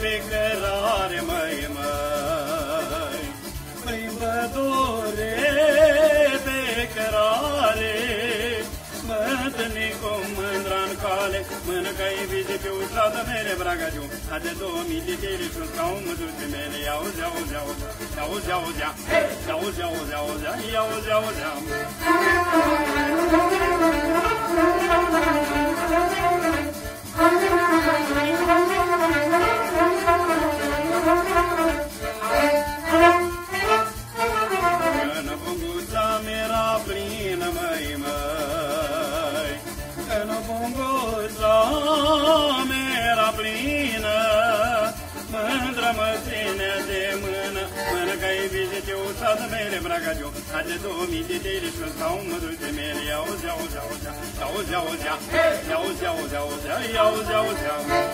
cărare, măi, măi. Prin pădure pe cărare, mă întâlni cu mândra în cale, mănâncă-i vizi pe ușladă mere bragagiu, a de două mii de tele și ca un măduțe mele, ia auzi, auzi, auzi, ia auzi, auzi, ia auzi, auzi, auzi, ia auzi, auzi, auzi. Mi-era plină, Mândră mă ține de mână, Mănâncă-i vizite ușată mele, bragagiu, Ade două mii de tele și stau măduțe mele, Ia auzi, auzi, auzi, ia auzi, auzi, ia auzi, auzi, auzi, ia auzi, auzi, auzi.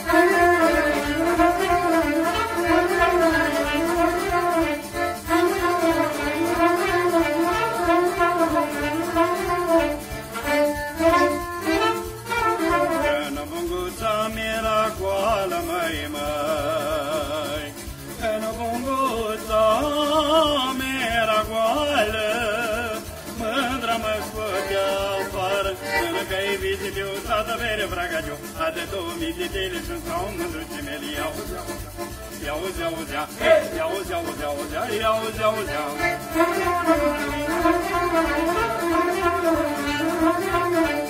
Bere bragagiu, Ade două mii de tele și stau mândruce mele, Ia auzi, auzi, ia auzi, auzi, ia auzi, auzi, auzi, ia auzi, auzi, auzi. Nici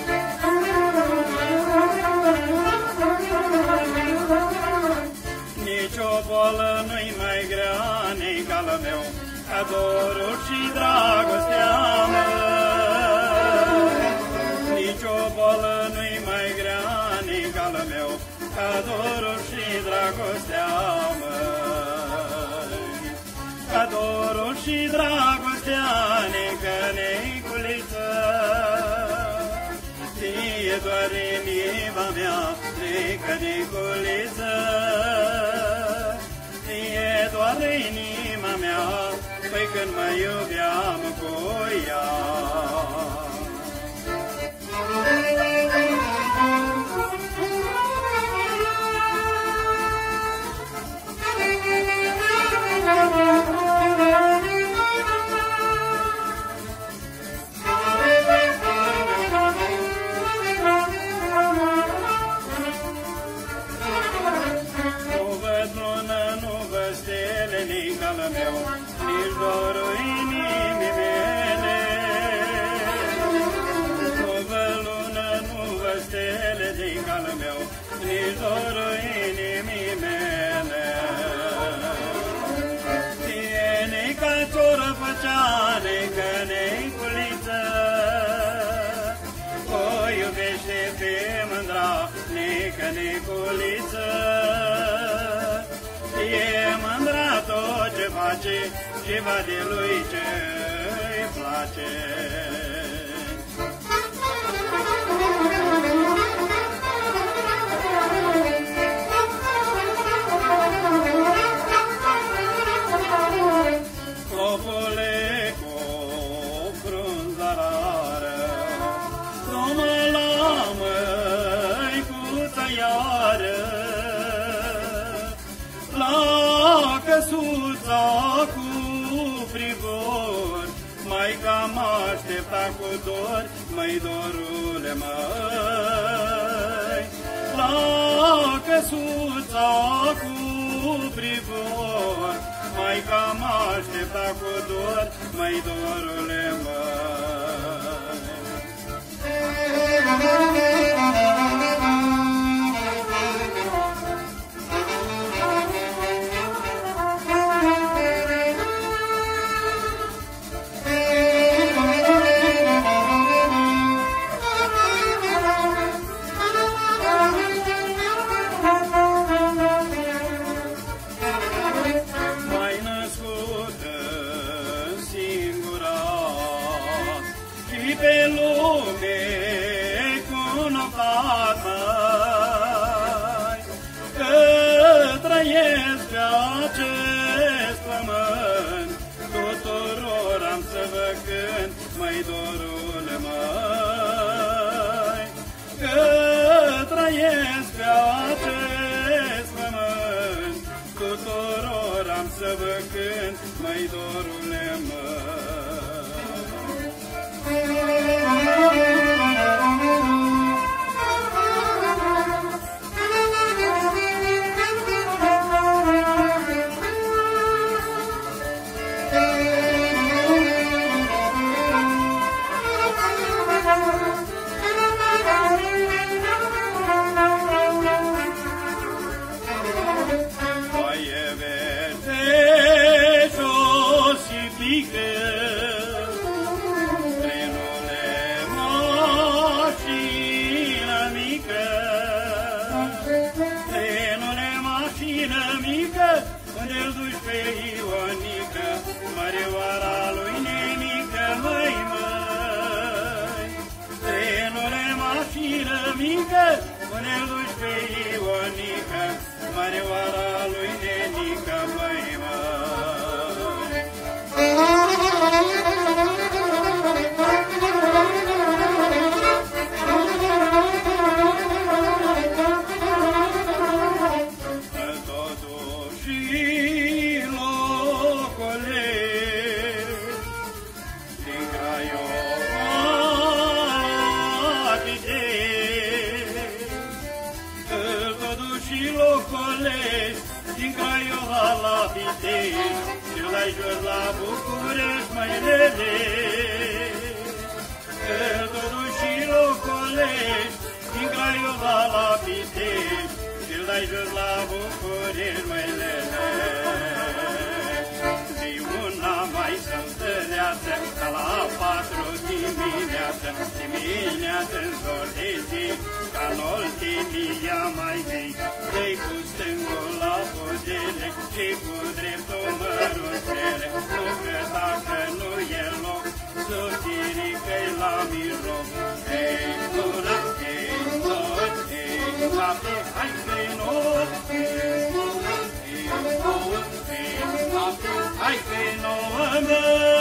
ca dorul și dragostea mea. Nici o boală nu-i mai grea, nici al meu, ca dorul și dragostea mea. Ca dorul și dragostea, nică neiculiță, Ție doar inima mea, nică neiculiță, Ție doar inima mea, 没根没有变过样 nici dorul inimii mele. Tiene ca cioră făceane, că neiculiță, o iubește pe mândra, nică niculiță. E mândra tot ce face și va de lui ce îi place. Căsuța cu frigor, Mai cam aștepta cu dor, Măi dorule măi. La căsuța cu frigor, Mai cam aștepta cu dor, Măi dorule măi. pe lume cu nopată, că trăiesc pe acest pământ, tuturor am să vă cânt, mai dorul mai, că trăiesc pe acest pământ, tuturor am să vă cânt, mai dorul mai. Thank you. Lucină mică, unde îl duci pe Ionică, Mărioara lui nenică, măi, măi. Trenule, mașină mică, unde îl duci pe Ionică, Mărioara și locolesc Din Craiola la Vitez Și la jur la București mai rele Căldurul și Din Craiola la Vitez Și la jur la București mai rele la patru dimineață, dimineață-n zorezi, ca în ultimia mai vei, dă-i cu stângul la podele și cu dreptul mărunțele, nu că dacă nu e loc, sutirii că-i la miroc. Ei, cura, ei, tot, ei, capte, hai că-i not, ei, cura, ei, tot, ei, capte, hai că-i nouă.